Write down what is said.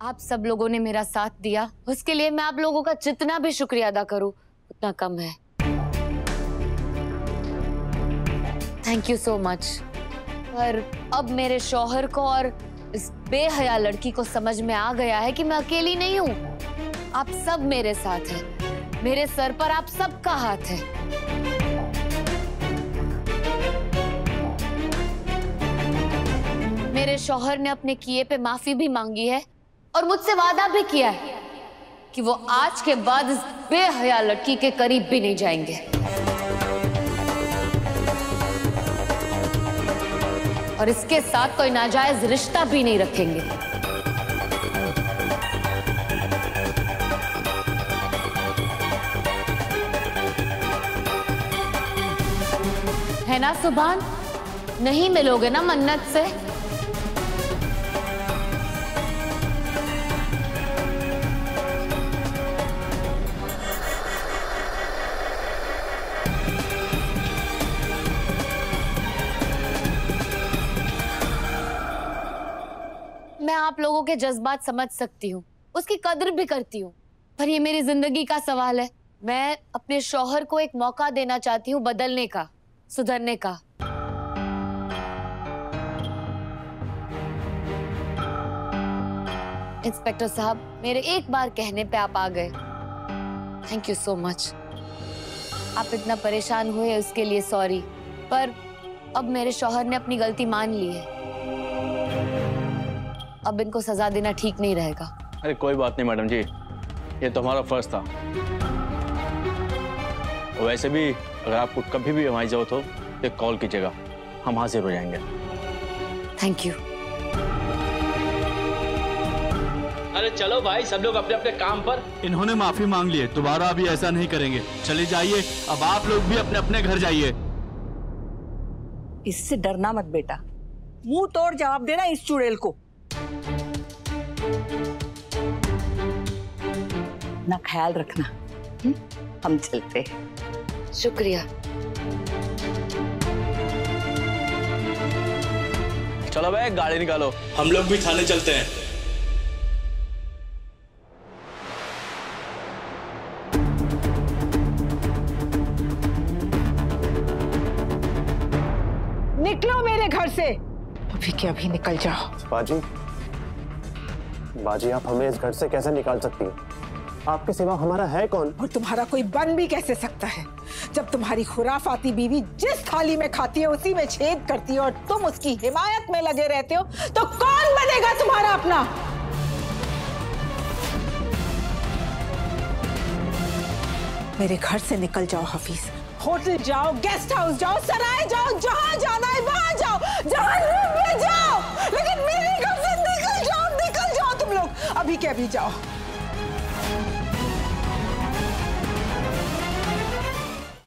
आप सब लोगों ने मेरा साथ दिया। उसके लिए मैं आप लोगों का जितना भी शुक्रिया अदा करूँ, उतना कम है। थैंक यू सो मच पर अब मेरे शौहर को और इस बेहया लड़की को समझ में आ गया है कि मैं अकेली नहीं हूँ। आप सब मेरे साथ हैं। मेरे सर पर आप सबका हाथ है। मेरे शौहर ने अपने किए पे माफ़ी भी मांगी है। और मुझसे वादा भी किया है कि वो आज के बाद इस बेहया लड़की के करीब भी नहीं जाएँगे। और इसके साथ कोई नाजायज रिश्ता भी नहीं रखेंगे। है ना सुभान? नहीं मिलोगे ना मन्नत से? मैं आप लोगों के जज्बात समझ सकती हूँ। उसकी कदर भी करती हूँ। पर ये मेरी ज़िंदगी का सवाल है। मैं अपने शौहर को एक मौका देना चाहती हूँ बदलने का, सुधरने का। इंस्पेक्टर साहब, मेरे एक बार कहने पे आप आ गए। थैंक यू सो मच आप इतना परेशान हुए उसके लिए सॉरी पर अब मेरे शोहर ने अपनी गलती मान ली है। अब इनको सजा देना ठीक नहीं रहेगा। अरे कोई बात नहीं मैडम जी। ये तो हमारा फ़र्ज़ था। वैसे भी अगर आपको कभी भी हमारी ज़रूरत हो तो कॉल कीजिएगा। हम हाजिर हो जाएँगे। थैंक यू अरे चलो भाई सब लोग अपने अपने काम पर। इन्होंने माफ़ी मांग ली है दोबारा अभी ऐसा नहीं करेंगे। चले जाइए अब आप लोग भी अपने अपने घर जाइए। इससे डरना मत बेटा। मुँह तोड़ जवाब देना इस चुड़ैल को। ना ख्याल रखना। हुँ? हम चलते हैं। शुक्रिया। चलो भाई गाड़ी निकालो। हम लोग भी थाने चलते हैं। निकलो मेरे घर से। अभी के अभी निकल जाओ। बाजी। बाजी, आप हमें इस घर से कैसे निकाल सकती हैं? आपके सिवा हमारा है कौन? और तुम्हारा कोई बन भी कैसे सकता है? जब तुम्हारी खुराफाती बीवी जिस थाली में खाती है, उसी में छेद करती है और तुम उसकी हिमायत में लगे रहते हो तो कौन बनेगा तुम्हारा अपना? मेरे घर से निकल जाओ हफीज। होटल जाओ, गेस्ट हाउस जाओ, सराय जाओ, जहाँ जाना लेकिन मेरे